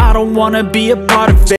I don't wanna be a part of it